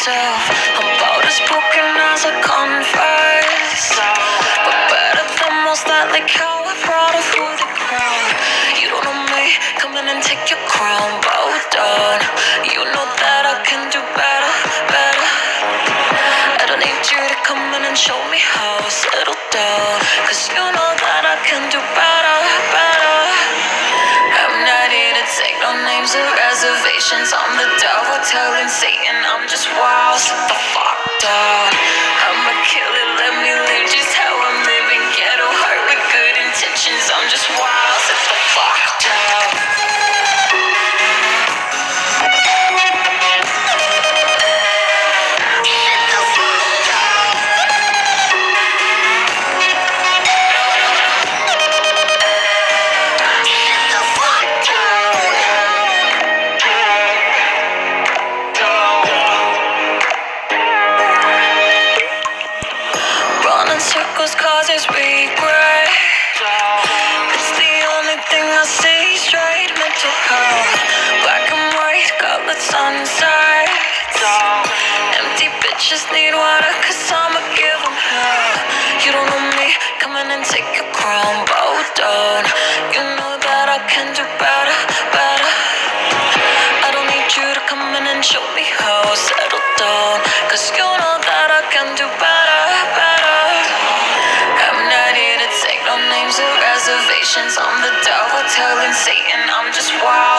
myself. I'm about as broken as I confess. But better than most, that like how I brought her through the crowd. You don't know me, come in and take your crown, bow down. You know that I can do better, better. I don't need you to come in and show me how. Settle down, cause you know that I can do better. Take no names or reservations. I'm the devil telling Satan I'm just wild. Sit the fuck down. Circles causes regret. It's the only thing I see straight. Mental health, black and white, colored sunsets. Empty bitches need water, cause I'ma give 'em hell. You don't know me, come in and take your crown, bow down. You know that I can do better, better. I don't need you to come in and show me how. Settle down, cause you know that I can do better. I'm the devil telling Satan I'm just wild.